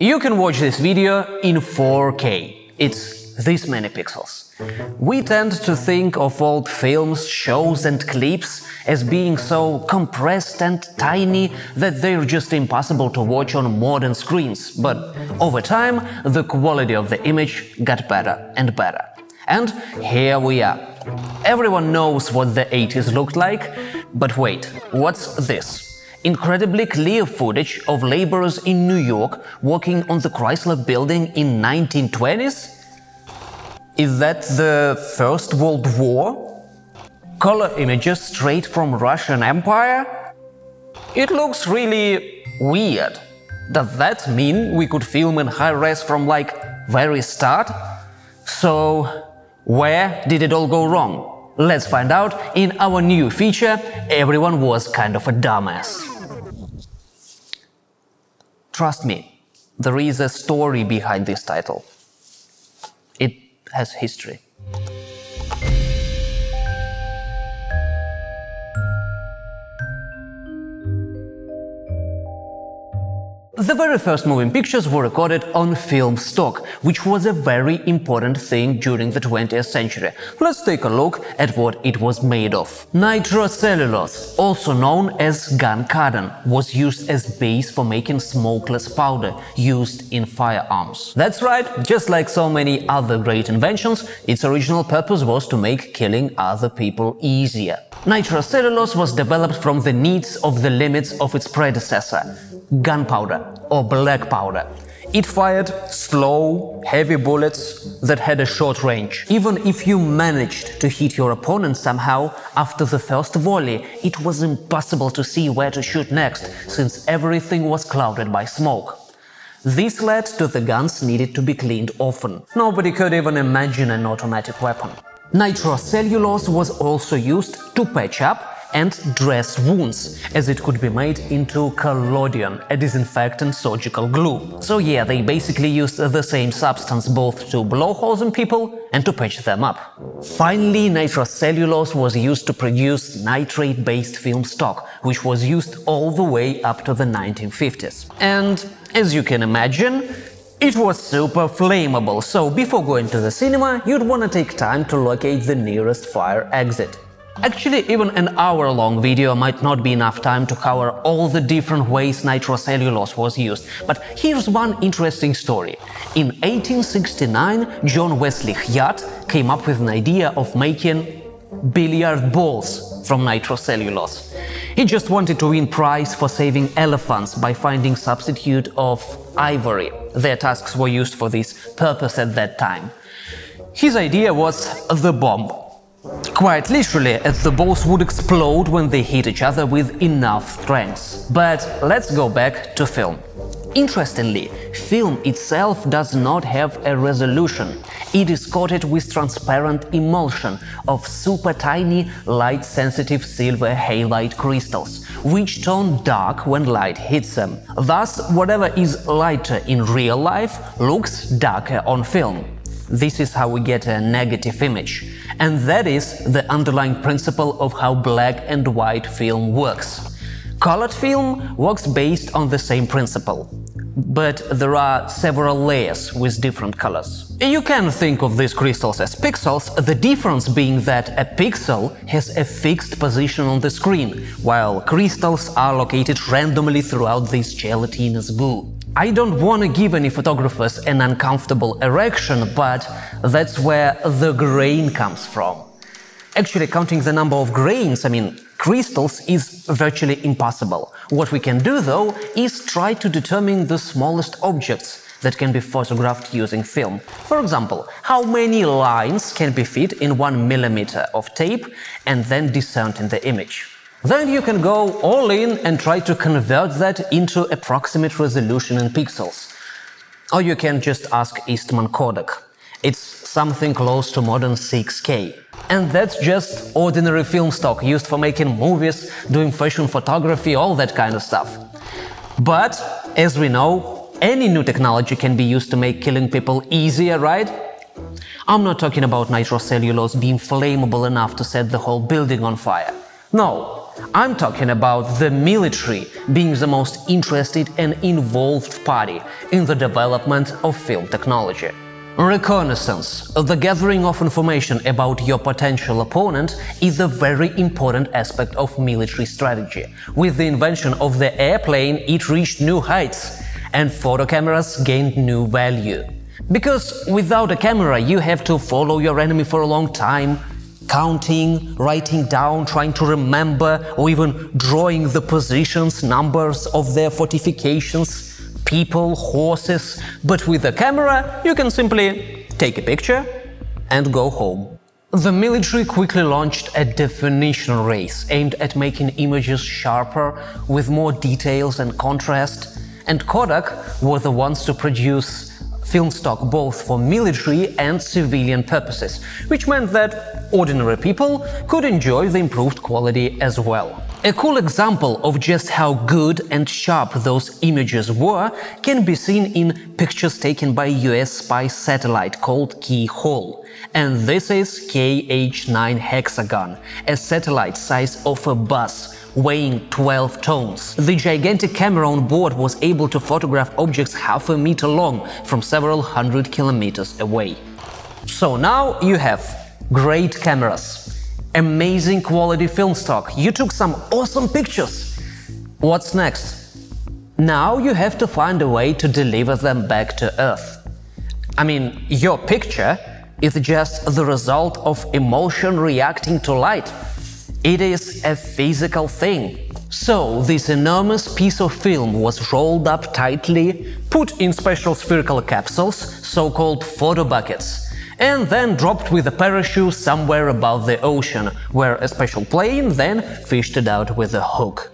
You can watch this video in 4K. It's this many pixels. We tend to think of old films, shows and clips as being so compressed and tiny that they're just impossible to watch on modern screens, but over time the quality of the image got better and better. And here we are. Everyone knows what the 80s looked like, but wait, what's this? Incredibly clear footage of laborers in New York working on the Chrysler building in 1920s? Is that the First World War? Color images straight from Russian Empire? It looks really weird. Does that mean we could film in high res from like very start? So where did it all go wrong? Let's find out in our new feature Everyone was kind of a dumbass. Trust me, there is a story behind this title. It has history. The very first moving pictures were recorded on film stock, which was a very important thing during the 20th century. Let's take a look at what it was made of. Nitrocellulose, also known as gun cotton, was used as base for making smokeless powder used in firearms. That's right, just like so many other great inventions, its original purpose was to make killing other people easier. Nitrocellulose was developed from the needs of the limits of its predecessor, gunpowder or black powder. It fired slow, heavy bullets that had a short range. Even if you managed to hit your opponent somehow, after the first volley, it was impossible to see where to shoot next, since everything was clouded by smoke. This led to the guns needed to be cleaned often. Nobody could even imagine an automatic weapon. Nitrocellulose was also used to patch up and dress wounds, as it could be made into collodion, a disinfectant surgical glue. So yeah, they basically used the same substance both to blow holes in people and to patch them up. Finally, nitrocellulose was used to produce nitrate-based film stock, which was used all the way up to the 1950s. And as you can imagine, it was super flammable, so before going to the cinema, you'd want to take time to locate the nearest fire exit. Actually, even an hour-long video might not be enough time to cover all the different ways nitrocellulose was used, but here's one interesting story. In 1869, John Wesley Hyatt came up with an idea of making billiard balls from nitrocellulose. He just wanted to win prize for saving elephants by finding substitute of ivory. Their tusks were used for this purpose at that time. His idea was the bomb, Quite literally, as the balls would explode when they hit each other with enough strength. But let's go back to film. Interestingly, film itself does not have a resolution. It is coated with transparent emulsion of super tiny, light-sensitive silver halide crystals, which turn dark when light hits them. Thus, whatever is lighter in real life looks darker on film. This is how we get a negative image. And that is the underlying principle of how black and white film works. Colored film works based on the same principle, but there are several layers with different colors. You can think of these crystals as pixels, the difference being that a pixel has a fixed position on the screen, while crystals are located randomly throughout this gelatinous goo. I don't want to give any photographers an uncomfortable erection, but that's where the grain comes from. Actually, counting the number of grains, I mean crystals, is virtually impossible. What we can do, though, is try to determine the smallest objects that can be photographed using film. For example, how many lines can be fit in one millimeter of tape and then discerned in the image. Then you can go all in and try to convert that into approximate resolution in pixels. Or you can just ask Eastman Kodak. It's something close to modern 6K. And that's just ordinary film stock used for making movies, doing fashion photography, all that kind of stuff. But, as we know, any new technology can be used to make killing people easier, right? I'm not talking about nitrocellulose being flammable enough to set the whole building on fire. No, I'm talking about the military being the most interested and involved party in the development of film technology. Reconnaissance, the gathering of information about your potential opponent, is a very important aspect of military strategy. With the invention of the airplane, it reached new heights, and photo cameras gained new value. Because without a camera, you have to follow your enemy for a long time, counting, writing down, trying to remember, or even drawing the positions, numbers of their fortifications people, horses, but with a camera you can simply take a picture and go home. The military quickly launched a definition race aimed at making images sharper, with more details and contrast, and Kodak were the ones to produce film stock both for military and civilian purposes, which meant that ordinary people could enjoy the improved quality as well. A cool example of just how good and sharp those images were can be seen in pictures taken by US spy satellite called Keyhole. And this is KH-9 Hexagon, a satellite size of a bus weighing 12 tons. The gigantic camera on board was able to photograph objects half a meter long from several hundred kilometers away. So now you have great cameras, amazing quality film stock. You took some awesome pictures. What's next? Now you have to find a way to deliver them back to Earth. I mean, your picture is just the result of emulsion reacting to light. It is a physical thing. So, this enormous piece of film was rolled up tightly, put in special spherical capsules, so-called photo buckets, and then dropped with a parachute somewhere above the ocean, where a special plane then fished it out with a hook.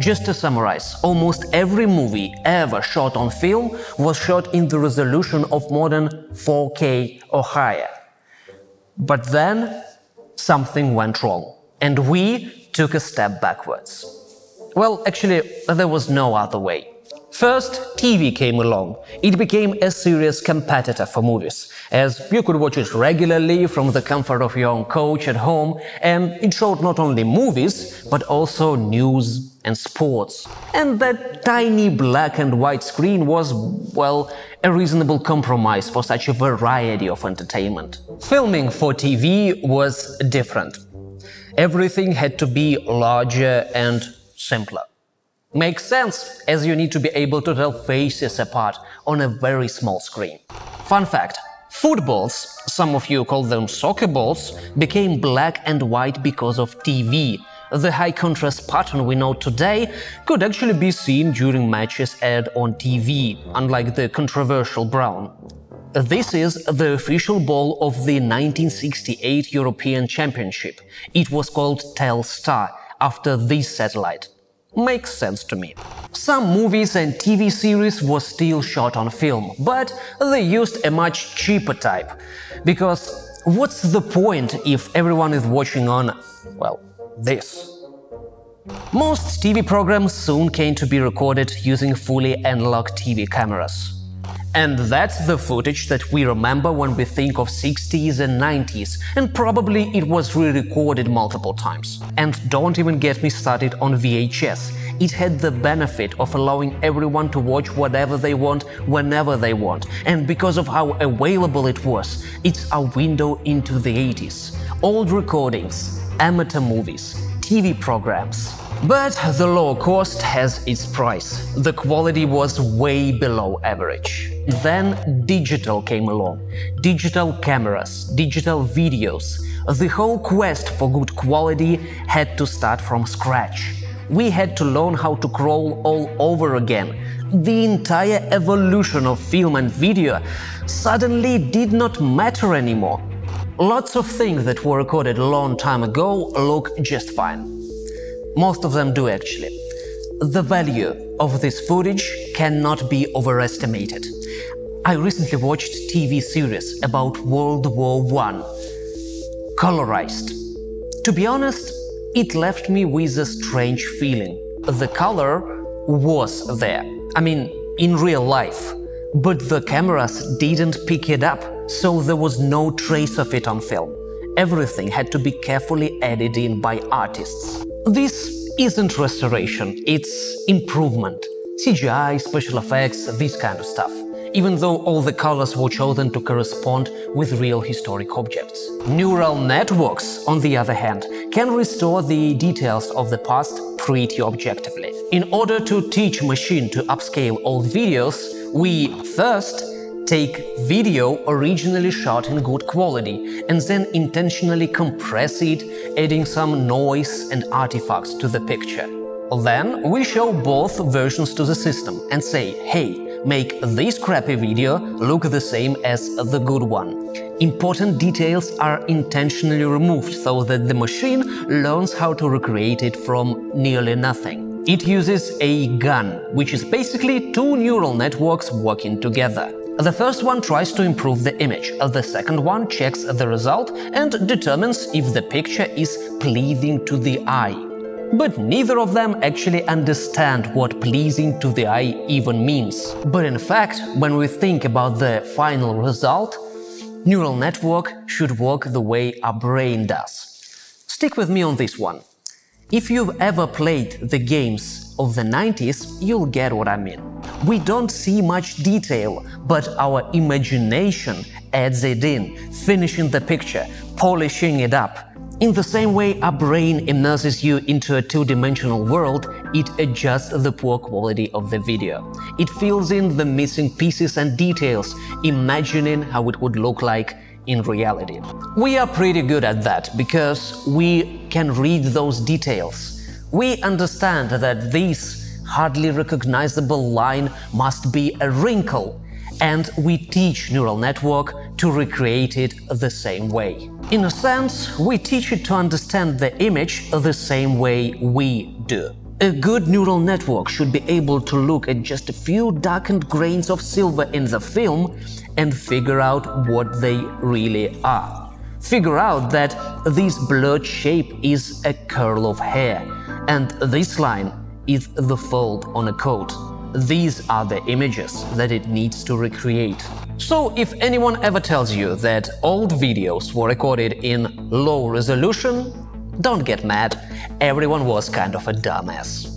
Just to summarize, almost every movie ever shot on film was shot in the resolution of more than 4K or higher. But then something went wrong, and we took a step backwards. Well, actually, there was no other way. First, TV came along. It became a serious competitor for movies, as you could watch it regularly from the comfort of your own couch at home, and it showed not only movies, but also news and sports. And that tiny black and white screen was, well, a reasonable compromise for such a variety of entertainment. Filming for TV was different. Everything had to be larger and simpler. Makes sense, as you need to be able to tell faces apart on a very small screen. Fun fact, footballs, some of you call them soccer balls, became black and white because of TV. The high contrast pattern we know today could actually be seen during matches aired on TV, unlike the controversial brown. This is the official ball of the 1968 European Championship. It was called Telstar after this satellite. Makes sense to me. Some movies and TV series were still shot on film, but they used a much cheaper type. Because what's the point if everyone is watching on, well, this? Most TV programs soon came to be recorded using fully analog TV cameras. And that's the footage that we remember when we think of 60s and 90s, and probably it was re-recorded multiple times. And don't even get me started on VHS. It had the benefit of allowing everyone to watch whatever they want, whenever they want. And because of how available it was, it's a window into the 80s. Old recordings, amateur movies, TV programs, but the low cost has its price. The quality was way below average. Then digital came along. Digital cameras, digital videos. The whole quest for good quality had to start from scratch. We had to learn how to crawl all over again. The entire evolution of film and video suddenly did not matter anymore. Lots of things that were recorded a long time ago look just fine. Most of them do actually. The value of this footage cannot be overestimated. I recently watched TV series about World War I, colorized. To be honest, it left me with a strange feeling. The color was there. I mean, in real life. But the cameras didn't pick it up, so there was no trace of it on film. Everything had to be carefully added in by artists. This isn't restoration, it's improvement. CGI, special effects, this kind of stuff even though all the colors were chosen to correspond with real historic objects. Neural networks, on the other hand, can restore the details of the past pretty objectively. In order to teach machine to upscale old videos, we first take video originally shot in good quality and then intentionally compress it, adding some noise and artifacts to the picture. Then we show both versions to the system and say, hey, make this crappy video look the same as the good one. Important details are intentionally removed so that the machine learns how to recreate it from nearly nothing. It uses a GAN, which is basically two neural networks working together. The first one tries to improve the image, the second one checks the result and determines if the picture is pleasing to the eye. But neither of them actually understand what pleasing to the eye even means. But in fact, when we think about the final result, neural network should work the way our brain does. Stick with me on this one. If you've ever played the games of the 90s, you'll get what I mean. We don't see much detail, but our imagination adds it in, finishing the picture, polishing it up, in the same way our brain immerses you into a two-dimensional world, it adjusts the poor quality of the video. It fills in the missing pieces and details, imagining how it would look like in reality. We are pretty good at that because we can read those details. We understand that this hardly recognizable line must be a wrinkle and we teach neural network to recreate it the same way. In a sense, we teach it to understand the image the same way we do. A good neural network should be able to look at just a few darkened grains of silver in the film and figure out what they really are. Figure out that this blurred shape is a curl of hair, and this line is the fold on a coat. These are the images that it needs to recreate. So if anyone ever tells you that old videos were recorded in low resolution, don't get mad, everyone was kind of a dumbass.